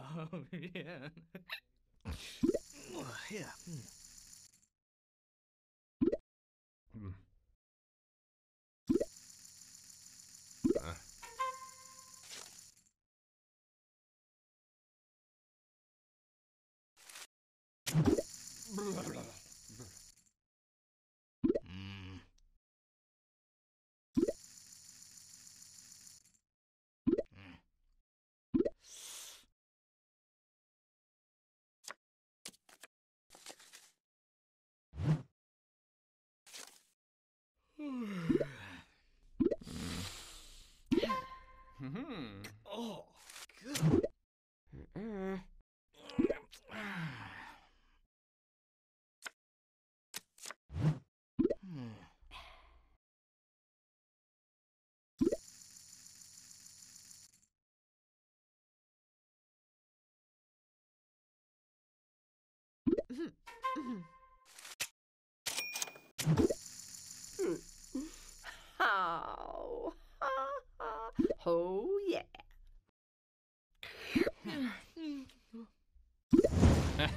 yeah. Oh, yeah. Hmm. Uh. Mm. Hmm. Oh, good. Mm. Hmm. Oh, ha, ha. Oh yeah.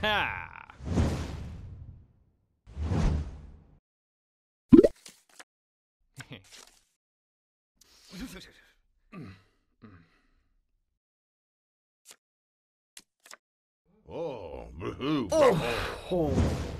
Ha Oh, boo-hoo. Oh, oh.